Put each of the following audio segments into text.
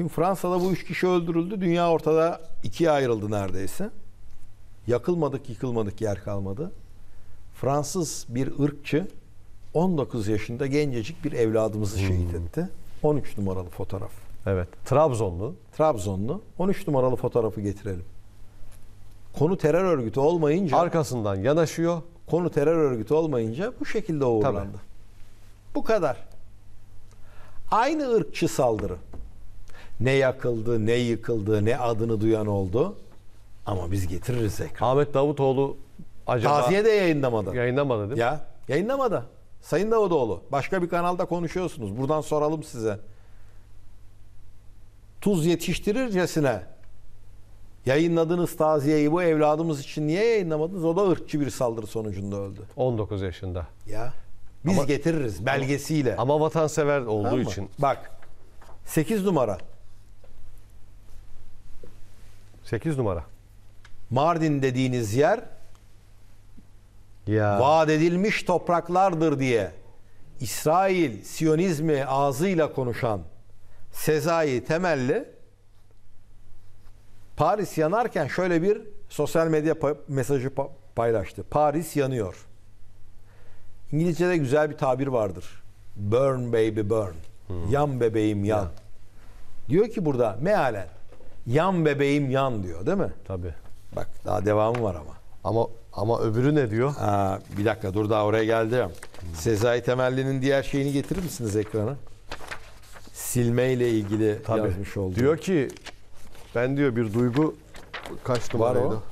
Şimdi Fransa'da bu üç kişi öldürüldü. Dünya ortada ikiye ayrıldı neredeyse. Yakılmadık yıkılmadık yer kalmadı. Fransız bir ırkçı 19 yaşında gencecik bir evladımızı şehit etti. 13 numaralı fotoğraf. Evet. Trabzonlu. Trabzonlu 13 numaralı fotoğrafı getirelim. Konu terör örgütü olmayınca Arkasından yanaşıyor. konu terör örgütü olmayınca bu şekilde uğurlandı. Bu kadar. Aynı ırkçı saldırı. Ne yakıldı, ne yıkıldı, ne adını duyan oldu. Ama biz getiririz ekran. Ahmet Davutoğlu acaba Taziye de yayınlamadı. yayınlamadı değil mi? Ya yayınlamadı. Sayın Davutoğlu başka bir kanalda konuşuyorsunuz. Buradan soralım size. Tuz yetiştirircesine yayınladığınız taziyeyi bu evladımız için niye yayınlamadınız? O da ırkçı bir saldırı sonucunda öldü. 19 yaşında. Ya biz Ama- getiririz belgesiyle. Ama vatansever olduğu Tamam için. Bak 8 numara 8 numara. Mardin dediğiniz yer Ya. vaat edilmiş topraklardır diye İsrail Siyonizmi ağzıyla konuşan Sezai Temelli Paris yanarken şöyle bir sosyal medya pa- mesajı pa- paylaştı. Paris yanıyor. İngilizce'de güzel bir tabir vardır. Burn baby burn. Yan bebeğim yan. Diyor ki burada mealen yan bebeğim yan diyor değil mi? Tabii. Bak daha devamı var ama. Ama ama öbürü ne diyor? Aa, bir dakika dur daha oraya geldim. Sezai Temelli'nin diğer şeyini getirir misiniz ekrana? Silme ile ilgili Tabii. yazmış olduğu. Diyor ki ben diyor bir duygu kaç Var numaraydı? o.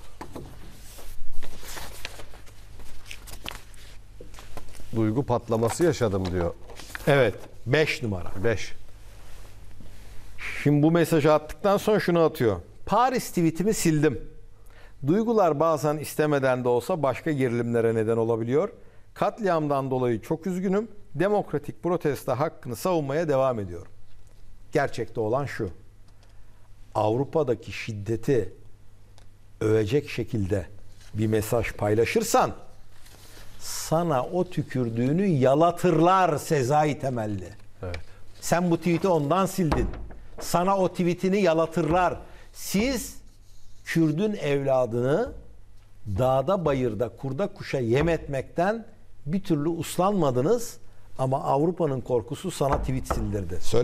Duygu patlaması yaşadım diyor. Evet 5 numara. 5. Şimdi bu mesajı attıktan sonra şunu atıyor. Paris tweetimi sildim. Duygular bazen istemeden de olsa başka gerilimlere neden olabiliyor. Katliamdan dolayı çok üzgünüm. Demokratik protesto hakkını savunmaya devam ediyorum. Gerçekte olan şu. Avrupa'daki şiddeti övecek şekilde bir mesaj paylaşırsan sana o tükürdüğünü yalatırlar Sezai Temelli. Evet. Sen bu tweet'i ondan sildin. Sana o tweetini yalatırlar. Siz Kürdün evladını dağda bayırda kurda kuşa yem etmekten bir türlü uslanmadınız ama Avrupa'nın korkusu sana tweet sildirdi. Söyle